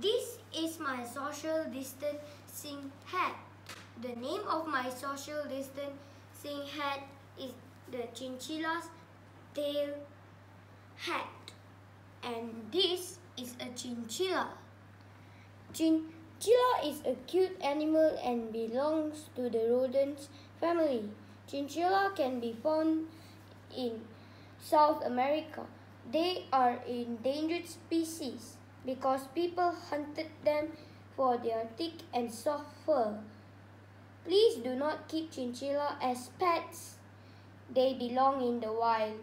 This is my social distancing hat. The name of my social distancing hat is the chinchilla's tail hat. And this is a chinchilla. Chinchilla is a cute animal and belongs to the rodents family. Chinchilla can be found in South America. They are endangered species because people hunted them for their thick and soft fur. Please do not keep chinchilla as pets. They belong in the wild.